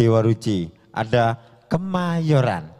Dewa Ruci. Ada Kemayoran.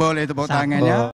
Boleh tepuk tangannya.